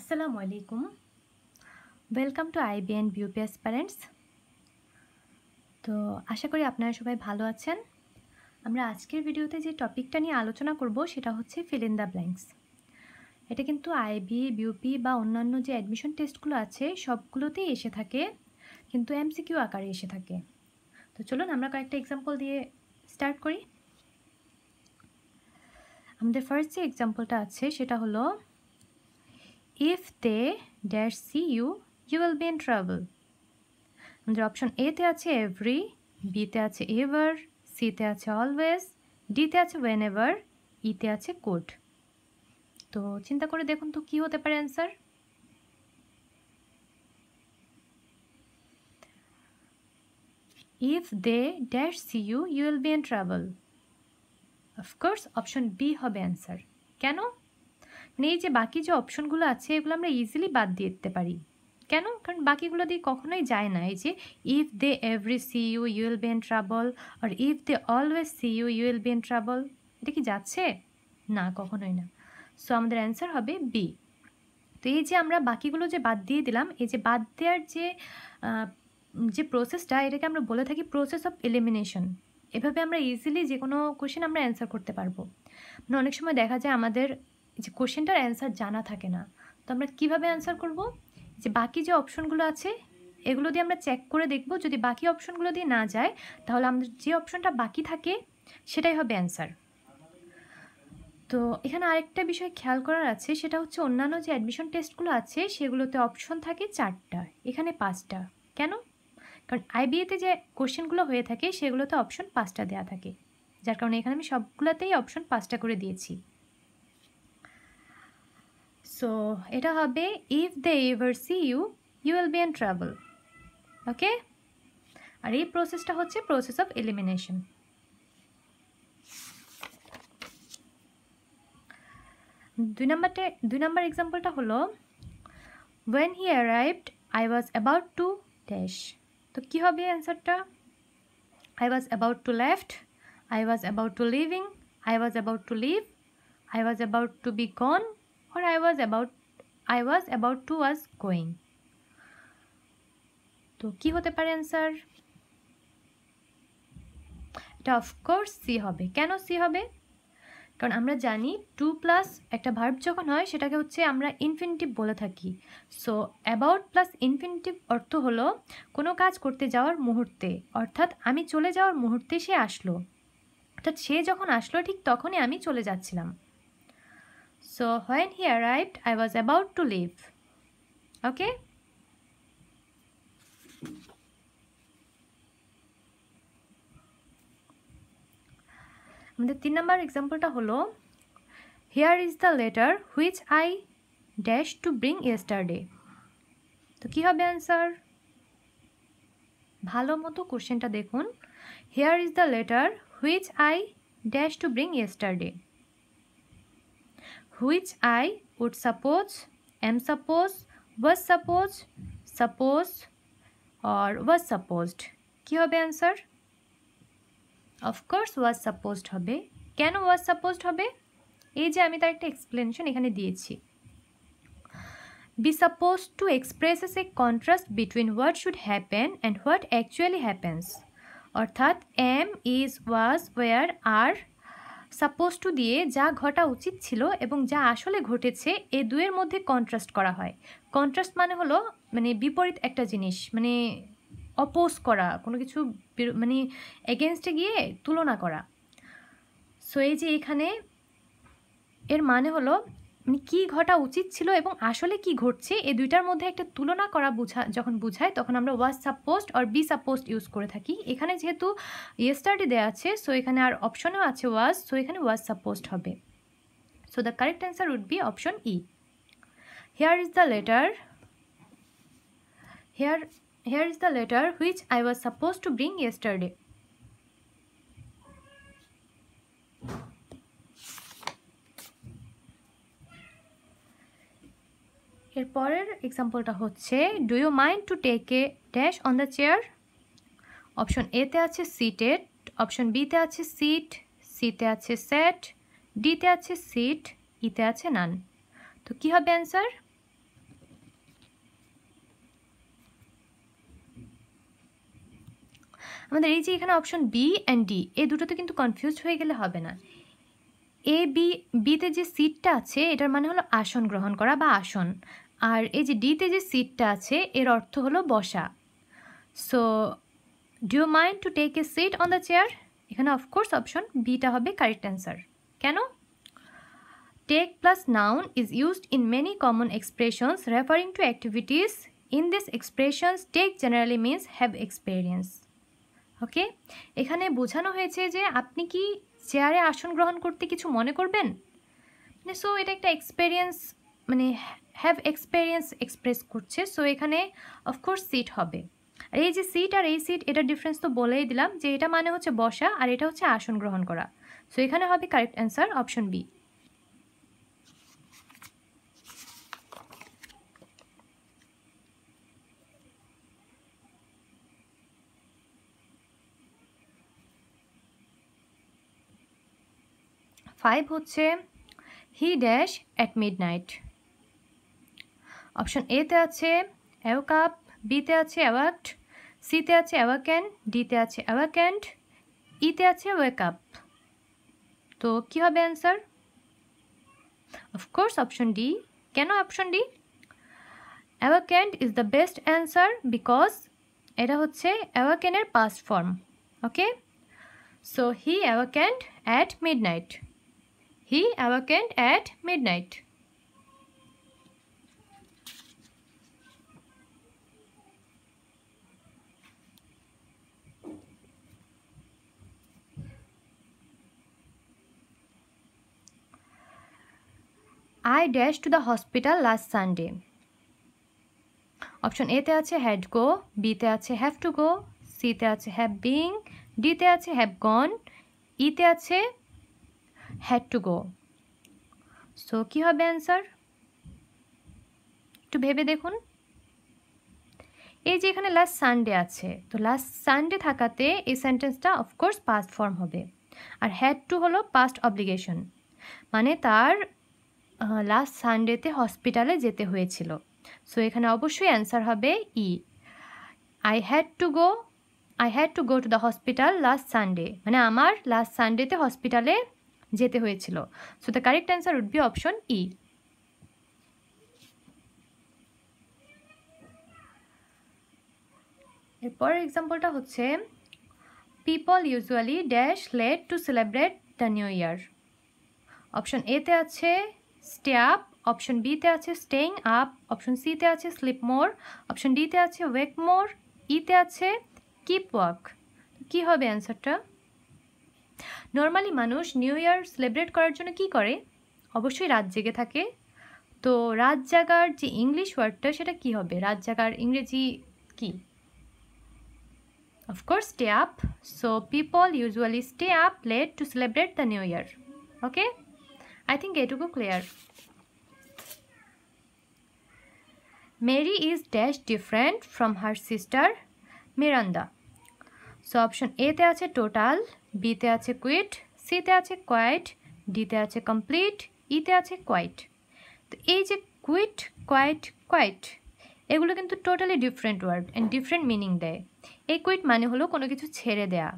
আসসালামু আলাইকুম। Welcome to IBN বিউপিএস প্যারেন্টস তো আশা করি আপনারা সবাই ভালো আছেন। আমরা আজকের ভিডিওতে যে টপিকটা নিয়ে আলোচনা করব সেটা হচ্ছে ফিল ইন দ্য ব্ল্যাঙ্কস এটা কিন্তু আইবি বিউপি বা অন্যান্য যে অ্যাডমিশন টেস্টগুলো আছে, সবগুলোতেই এসে থাকে, কিন্তু এমসিকিউ আকারে এসে থাকে। তো চলুন আমরা কয়েকটা এক্সাম্পল দিয়ে স্টার্ট করি। আমাদের ফার্স্ট যে এক্সাম্পলটা আছে, সেটা হলো if they dare see you you will be in trouble. আমাদের অপশন এতে আছে এভরি বিতে আছে এভার সিতে আছে অলওয়েজ ডিতে আছে ওয়েন এভার ইতে আছে কোড তো চিন্তা করে দেখুন তো কি হতে পারে answer if they dash see you you will be in trouble of course option B হবে অ্যান্সার কেন? মানে এই যে বাকি যে অপশনগুলো আছে, এগুলো আমরা ইজিলি বাদ দিয়ে দিতে পারি। কেন? কারণ বাকিগুলো দিয়ে কখনোই যায় না। এই যে if they every see you you will be in trouble R if they always see you you will be in trouble এটা কি যাচ্ছে? না, কখনোই না। সো আমাদের অ্যান্সার হবে বি তো এই যে আমরা বাকিগুলো যে বাদ দিয়ে দিলাম, এই যে বাদ দেওয়ার যে যে প্রসেসটা এটাকে আমরা বলে থাকি প্রসেস অফ এলিমিনেশন এভাবে আমরা ইজিলি যে কোনো কোশ্চেন আমরা অ্যান্সার করতে পারব। মানে অনেক সময় দেখা যায় আমাদের যে কোশ্চেনটার অ্যান্সার জানা থাকে না। তো আমরা কীভাবে অ্যান্সার করব? যে বাকি যে অপশনগুলো আছে, এগুলো দিয়ে আমরা চেক করে দেখব। যদি বাকি অপশনগুলো দিয়ে না যায়, তাহলে আমাদের যে অপশনটা বাকি থাকে, সেটাই হবে অ্যান্সার। তো এখানে আরেকটা বিষয় খেয়াল করার আছে, সেটা হচ্ছে অন্যান্য যে অ্যাডমিশন টেস্টগুলো আছে, সেগুলোতে অপশন থাকে চারটা, এখানে পাঁচটা। কেন? কারণ আইবিএতে যে কোশ্চেনগুলো হয়ে থাকে, সেগুলোতে অপশন পাঁচটা দেওয়া থাকে। যার কারণে এখানে আমি সবগুলোতেই অপশন পাঁচটা করে দিয়েছি। সো এটা হবে if they ever see you you will be in trouble okay আর এই প্রসেসটা হচ্ছে প্রসেস অফ এলিমিনেশন দুই নাম্বারটা, দুই নাম্বার এক্সাম্পলটা হলো when he arrived I was about to dash তো কী হবে অ্যান্সারটা I was about to left I was about to living I was about to leave I was about to be gone or I was about, I was about to was going. তো কি হতে পারে answer এটা of course C হবে। কেন C হবে? কারণ আমরা জানি টু প্লাস একটা ভার্ব যখন হয়, সেটাকে হচ্ছে আমরা ইনফিনিটিভ বলে থাকি। সো অ্যাবাউট প্লাস ইনফিনিটিভ অর্থ হলো কোনো কাজ করতে যাওয়ার মুহূর্তে। অর্থাৎ আমি চলে যাওয়ার মুহূর্তে সে আসলো। অর্থাৎ সে যখন আসলো, ঠিক তখনই আমি চলে যাচ্ছিলাম। So when he arrived, I was about to leave. Okay? আমাদের তিন নম্বর এক্সাম্পলটা হলো here is the letter which I dash to bring yesterday তো কী হবে অ্যান্সার ভালো মতো কোশ্চেনটা দেখুন here is the letter which I dash to bring yesterday which I would suppose, am suppose, was suppose, suppose or was supposed. কি হবে answer of course was supposed হবে। কেন ওয়াজ সাপোজড হবে? এই যে আমি তার একটা এক্সপ্লেনেশন এখানে দিয়েছি। Be supposed to expresses a contrast between what should happen and what actually happens অর্থাৎ এম ইজ ওয়াজ ওয়ার আর সাপোজ টু দিয়ে যা ঘটা উচিত ছিল এবং যা আসলে ঘটেছে, এ দুয়ের মধ্যে কন্ট্রাস্ট করা হয়। কন্ট্রাস্ট মানে হলো মানে বিপরীত একটা জিনিস মানে অপোজ করা, কোনো কিছু মানে এগেনস্টে গিয়ে তুলনা করা। সো এই যে এখানে, এর মানে হলো মানে কী ঘটা উচিত ছিল এবং আসলে কি ঘটছে, এই দুইটার মধ্যে একটা তুলনা করা বুঝা, যখন বুঝায়, তখন আমরা ওয়াজ সাপোস্ট আর বি সাপোস্ট ইউজ করে থাকি। এখানে যেহেতু ইয়েস্টারডে দেওয়া আছে সো এখানে আর অপশনও আছে ওয়াজ সো এখানে ওয়াজ সাপোস্ট হবে। So the correct answer would be option E here is the letter here here is the letter which I was supposed to bring yesterday এরপরের এক্সাম্পলটা হচ্ছে do you mind to take a dash on the chair option এতে আছে seated option বিতে আছে seat সিতে আছে set ডিতে আছে সিট ইতে e আছে নান তো কী হবে অ্যান্সার আমাদের এই যে এখানে অপশন বি অ্যান্ড ডি এই দুটোতে কিন্তু কনফিউজ হয়ে গেলে হবে না। এ বি বিতে যে সিটটা আছে, এটার মানে হলো আসন গ্রহণ করা বা আসন। আর এই যে ডিতে যে সিটটা আছে, এর অর্থ হলো বসা। So do you mind to take a seat on the chair এখানে অফকোর্স অপশন বিটা হবে কারেক্ট অ্যান্সার কেন? Take plus noun is used in many common expressions referring to activities in this expressions take generally means have experience okay এখানে বোঝানো হয়েছে যে আপনি কি চেয়ারে আসন গ্রহণ করতে কিছু মনে করবেন? মানে সো এটা একটা এক্সপেরিয়েন্স মানে হ্যাভ এক্সপেরিয়েন্স এক্সপ্রেস করছে সো এখানে অফকোর্স সিট হবে। আর এই যে সিট আর এই সিট এটার ডিফারেন্স তো বলেই দিলাম যে এটা মানে হচ্ছে বসা আর এটা হচ্ছে আসন গ্রহণ করা। সো এখানে হবে correct answer option B five হচ্ছে he dash at midnight option এতে আছে অ্যাওকাপ বিতে আছে অ্যাওয়াক্ট সিতে আছে অ্যাওয়াক্যান ডিতে আছে অ্যাওয়াক্যান্ড ইতে আছে ওয়েকআপ তো কি হবে answer of course option D কেন option D awakened is the best answer because এটা হচ্ছে অ্যাওয়াকেনের past form okay so he awakened at midnight he awakened at midnight I dash to the hospital last Sunday option এতে আছে had গো বিতে আছে have to go সিতে আছে have being ডিতে আছে হ্যাভ গন ইতে আছে হ্যাড টু গো সো কী হবে অ্যান্সার একটু ভেবে দেখুন। এই যে এখানে লাস্ট সানডে আছে, তো লাস্ট সানডে থাকাতে এই সেন্টেন্সটা অফকোর্স পাস্ট ফর্ম হবে। আর হ্যাড টু হলো পাস্ট অব্লিগেশন মানে তার লাস্ট সানডেতে হসপিটালে যেতে হয়েছিল। সো এখানে অবশ্যই অ্যান্সার হবে E I had to go I had to go to the hospital last Sunday মানে আমার লাস্ট সানডেতে হসপিটালে যেতে হয়েছিল। So the correct answer would be option E এরপর এক্সাম্পলটা হচ্ছে people usually dash late to celebrate the new year option এতে আছে স্টে আপ অপশন বিতে আছে স্টেইং আপ অপশন সিতে আছে স্লিপ মোর অপশন ডিতে আছে ওয়েক মোর ইতে আছে কিপ ওয়াক কী হবে অ্যান্সারটা নর্মালি মানুষ নিউ ইয়ার সেলিব্রেট করার জন্য কি করে? অবশ্যই রাত জেগে থাকে। তো রাত জাগার যে ইংলিশ ওয়ার্ডটা সেটা কি হবে? রাত জাগার ইংরেজি কি? Of course stay up so people usually stay up late to celebrate the new year okay I think এটুকু clear Mary is dash different from her sister Miranda so option এতে আছে টোটাল বিতে আছে কুইট সিতে আছে quite ডিতে আছে complete ইতে আছে কোয়াইট তো এই যে কুইট কোয়াইট কোয়াইট এগুলো কিন্তু totally different word and different meaning দেয়। এই কুইট মানে হলো কোনো কিছু ছেড়ে দেয়া।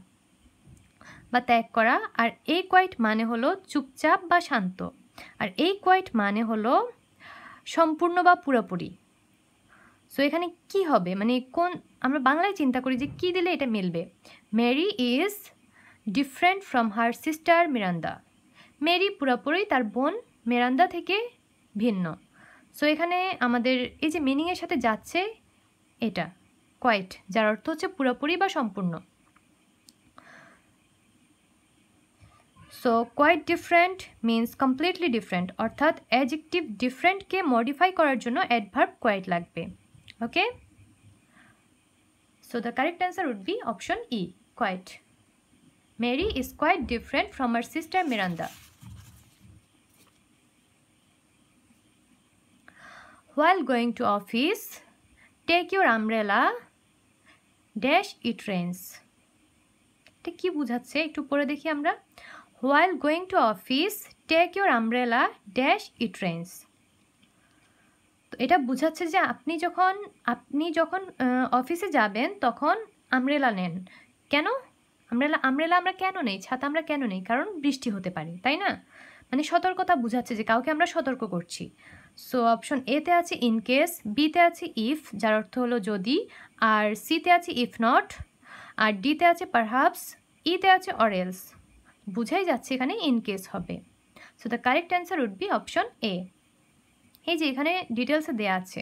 বা ত্যাগ করা। আর এই কোয়াইট মানে হলো চুপচাপ বা শান্ত। আর এই কোয়াইট মানে হলো সম্পূর্ণ বা পুরোপুরি। সো এখানে কি হবে? মানে কোন, আমরা বাংলায় চিন্তা করি যে কি দিলে এটা মিলবে? Mary is different from her sister Miranda Mary পুরোপুরি তার বোন মেরান্দা থেকে ভিন্ন। সো এখানে আমাদের এই যে মিনিংয়ের সাথে যাচ্ছে এটা। কোয়াইট যার অর্থ হচ্ছে পুরোপুরি বা সম্পূর্ণ। So quite different means completely different অর্থাৎ অ্যাজেক্টিভ ডিফারেন্টকে মডিফাই করার জন্য অ্যাডভার্ব কোয়াইট লাগবে। Okay so the correct answer would be option E quite Mary is quite different from her sister Miranda While going to office, take your umbrella dash it rains. এটা কি বোঝাচ্ছে? একটু পরে দেখি আমরা। While going to office take your umbrella dash it rains তো এটা বোঝাচ্ছে যে আপনি যখন আপনি যখন অফিসে যাবেন, তখন আমব্রেলা নেন। কেন? আমরেলা আমরেলা আমরা কেন নেই? ছাতা আমরা কেন নেই? কারণ বৃষ্টি হতে পারে, তাই না? মানে সতর্কতা বোঝাচ্ছে যে কাউকে আমরা সতর্ক করছি। সো অপশন এতে আছে ইন কেস বিতে আছে ইফ যার অর্থ হলো যদি, আর সিতে আছে ইফ নট আর ডিতে আছে পারহাপস ইতে আছে অরেলস বুঝাই যাচ্ছে এখানে ইন কেস হবে। So the correct answer would be option A এই যে এখানে ডিটেলসে দেওয়া আছে।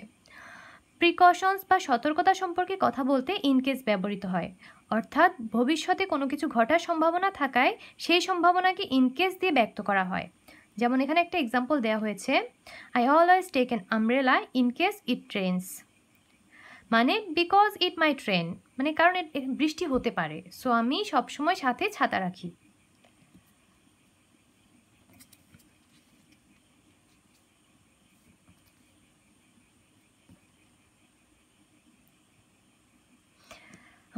প্রিকশনস বা সতর্কতা সম্পর্কে কথা বলতে ইনকেস ব্যবহৃত হয়। অর্থাৎ ভবিষ্যতে কোনো কিছু ঘটার সম্ভাবনা থাকায় সেই সম্ভাবনাকে ইনকেস দিয়ে ব্যক্ত করা হয়। যেমন এখানে একটা এক্সাম্পল দেওয়া হয়েছে। I always take an in case it rains মানে বিকজ ইট মাই ট্রেন মানে কারণ বৃষ্টি হতে পারে। সো আমি সবসময় সাথে ছাতা রাখি।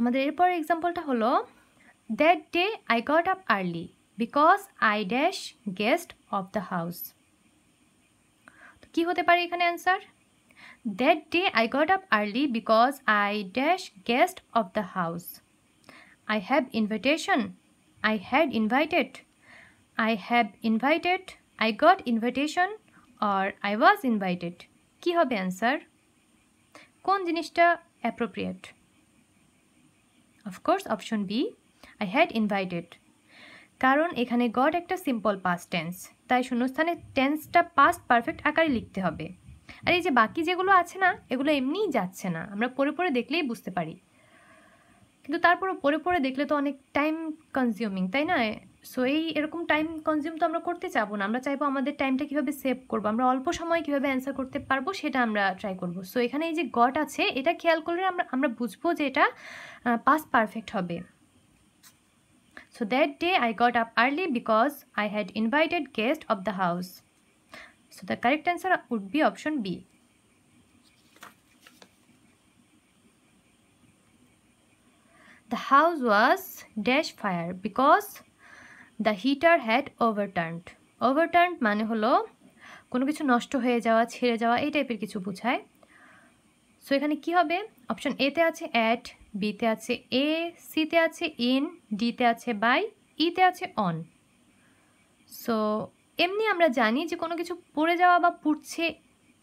আমাদের এরপর এক্সাম্পলটা হলো that day I got up early because I dash guest of the house তো কী হতে পারে এখানে answer that day I got up early because I dash guest of the house I have invitation I had invited I have invited I got invitation or I was invited কী হবে answer কোন জিনিসটা appropriate of course option B I had invited কারণ এখানে god একটা simple past tense তাই শূন্যস্থানে টেন্সটা past perfect আকারে লিখতে হবে। আর এই যে বাকি যেগুলো আছে না, এগুলো এমনিই যাচ্ছে না, আমরা পরে পরে দেখলেই বুঝতে পারি। কিন্তু তারপরে পরে পরে দেখলে তো অনেক টাইম কনজিউমিং তাই না? সো এই এরকম টাইম কনজিউম তো আমরা করতে চাবো না। আমরা চাইব আমাদের টাইমটা কীভাবে সেভ করব? আমরা অল্প সময় কীভাবে অ্যান্সার করতে পারব সেটা আমরা ট্রাই করব। সো এখানে এই যে গট আছে, এটা খেয়াল করলে আমরা আমরা বুঝব যে এটা পাস পারফেক্ট হবে। So that day I got up early because I had invited guest of the house so the correct answer would be option B The house was dash fire because the heater had overturned. Overturned মানে হলো কোনো কিছু নষ্ট হয়ে যাওয়া, ছেড়ে যাওয়া এই টাইপের কিছু বোঝায়। সো এখানে কি হবে? অপশন এতে আছে অ্যাট বিতে আছে এ সিতে আছে ইন ডিতে আছে বাই ইতে আছে অন সো এমনি আমরা জানি যে কোনো কিছু পড়ে যাওয়া বা পুড়ছে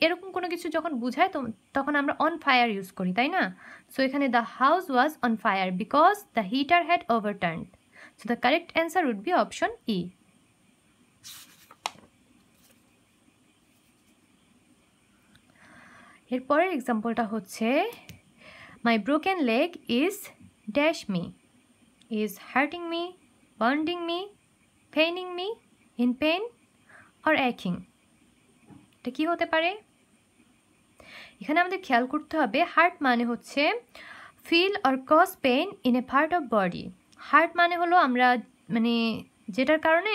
এরকম কোনো কিছু যখন বুঝায় তখন আমরা অন ফায়ার ইউজ করি, তাই না? সো এখানে the house was on fire because the heater had overturn so the correct answer would be option E এরপরের এক্সাম্পলটা হচ্ছে my broken leg is dash me is hurting me burning me paining me in pain or অ্যাকিং এটা কী হতে পারে? এখানে আমাদের খেয়াল করতে হবে হার্ট মানে হচ্ছে feel or cause pain in a part of body hurt মানে হলো আমরা মানে যেটার কারণে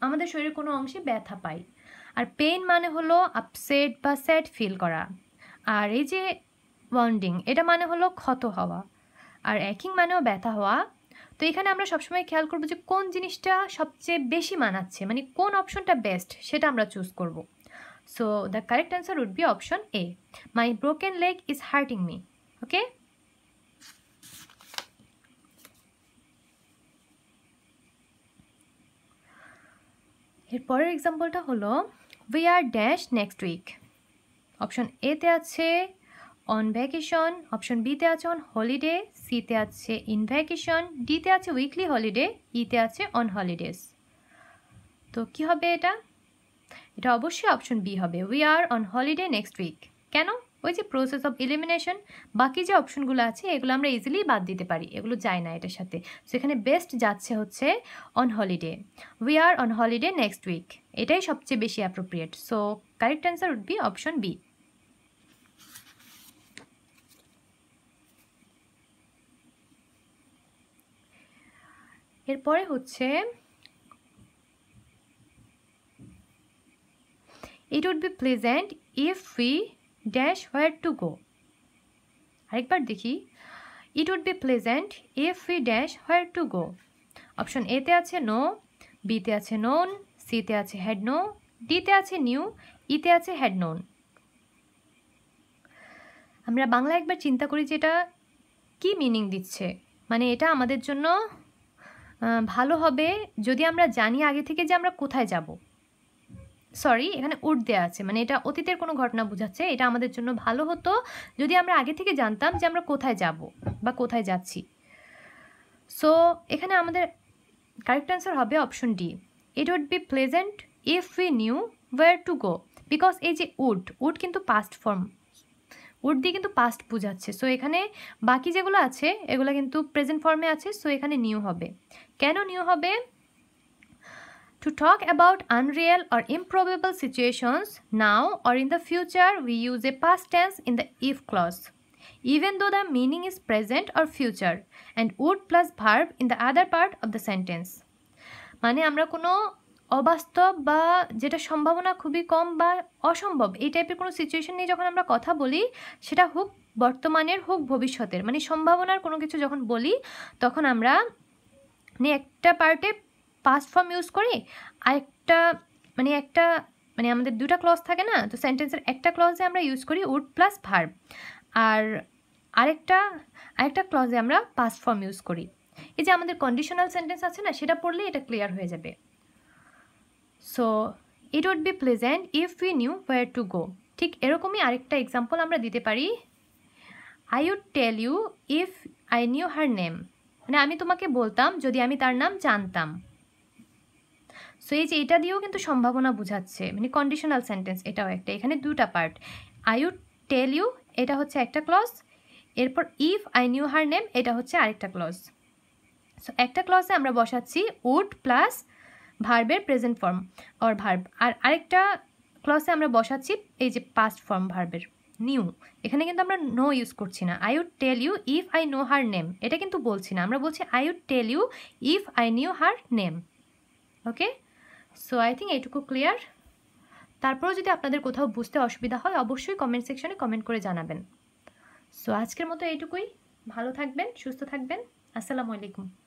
আমাদের শরীরের কোনো অংশে ব্যথা পাই। আর পেইন মানে হলো আপসেট বা স্যাড ফিল করা। আর এই যে ওয়ান্ডিং এটা মানে হলো ক্ষত হওয়া। আর অ্যাকিং মানেও ব্যথা হওয়া। তো এখানে আমরা সবসময় খেয়াল করব যে কোন জিনিসটা সবচেয়ে বেশি মানাচ্ছে মানে কোন অপশনটা বেস্ট সেটা আমরা চুজ করব। So the correct answer would be option A my broken leg is hurting me okay এরপরের এক্সাম্পলটা হলো we are dash next week option এতে আছে অন ভ্যাকেশন অপশন বিতে আছে অন হলিডে সিতে আছে ইন ভ্যাকেশন ডিতে আছে উইকলি হলিডে ইতে আছে অন হলিডেস তো কি হবে এটা? এটা অবশ্যই অপশন বি হবে। We are on holiday next week কেন? ওই যে প্রসেস অফ এলিমিনেশন বাকি যে অপশনগুলো আছে, এগুলো আমরা ইজিলি বাদ দিতে পারি। এগুলো যায় না এটার সাথে। সো এখানে বেস্ট যাচ্ছে হচ্ছে on holiday we are on holiday next week এটাই সবচেয়ে বেশি appropriate so correct answer would be option B এরপরে হচ্ছে it would be pleasant if we dash where to go আরেকবার দেখি। It would be pleasant if we dash where to go option এতে আছে no বিতে আছে নোন সিতে আছে হ্যাড নো ডিতে আছে নিউ ইতে আছে হ্যাড নোন আমরা বাংলা একবার চিন্তা করি যে এটা কী মিনিং দিচ্ছে। মানে এটা আমাদের জন্য ভালো হবে যদি আমরা জানি আগে থেকে যে আমরা কোথায় যাব। সরি এখানে উড আছে। মানে এটা অতীতের কোনো ঘটনা বোঝাচ্ছে। এটা আমাদের জন্য ভালো হতো যদি আমরা আগে থেকে জানতাম যে আমরা কোথায় যাব বা কোথায় যাচ্ছি। সো এখানে আমাদের কারেক্ট অ্যান্সার হবে option D it would be pleasant if we knew where to go because এই যে উড উড কিন্তু পাস্ট ফর্ম উড দিয়ে কিন্তু পাস্ট বোঝাচ্ছে। সো এখানে বাকি যেগুলো আছে, এগুলো কিন্তু প্রেজেন্ট ফর্মে আছে। সো এখানে নিউ হবে। কেন নিউ হবে? To talk about unreal or improbable situations now or in the future, we use a past tense in the if clause, even though the meaning is present or future, and would plus verb in the other part of the sentence. মানে আমরা কোনো অবাস্তব বা যেটা সম্ভাবনা খুবই কম বা অসম্ভব এই টাইপের কোনো সিচুয়েশন নিয়ে যখন আমরা কথা বলি সেটা হোক বর্তমানের হোক ভবিষ্যতের মানে সম্ভাবনার কোনো কিছু যখন বলি তখন আমরা মানে একটা পার্টে পাস্ট ফর্ম ইউজ করি আর একটা মানে একটা মানে আমাদের দুটা ক্লজ থাকে না, তো সেন্টেন্সের একটা ক্লজে আমরা ইউজ করি উড প্লাস ভার্ব আর আরেকটা আরেকটা ক্লজে আমরা পাস্ট ফর্ম ইউজ করি। এই যে আমাদের কন্ডিশনাল সেন্টেন্স আছে না, সেটা পড়লে এটা ক্লিয়ার হয়ে যাবে। So it would be pleasant if we knew where to go ঠিক এরকমই আরেকটা এক্সাম্পল আমরা দিতে পারি। I would tell you if I knew her name মানে আমি তোমাকে বলতাম, যদি আমি তার নাম জানতাম। সো এই যে এটা দিয়েও কিন্তু সম্ভাবনা বোঝাচ্ছে মানে কন্ডিশনাল সেন্টেন্স এটাও একটা। এখানে দুটা part I would tell you এটা হচ্ছে একটা ক্লজ এরপর if I knew her name এটা হচ্ছে আরেকটা ক্লজ সো একটা ক্লজে আমরা বসাচ্ছি উড প্লাস ভার্বের প্রেজেন্ট ফর্ম অর ভার্ব আর আরেকটা ক্লসে আমরা বসাচ্ছি এই যে পাস্ট ফর্ম ভার্বের নিউ এখানে কিন্তু আমরা নো ইউজ করছি না। I would tell you if I know her name এটা কিন্তু বলছি না। আমরা বলছি I would tell you if I knew her name okay so I think এইটুকু ক্লিয়ার তারপরেও যদি আপনাদের কোথাও বুঝতে অসুবিধা হয়, অবশ্যই কমেন্ট সেকশনে কমেন্ট করে জানাবেন। সো আজকের মতো এইটুকুই। ভালো থাকবেন, সুস্থ থাকবেন। আসসালামু আলাইকুম।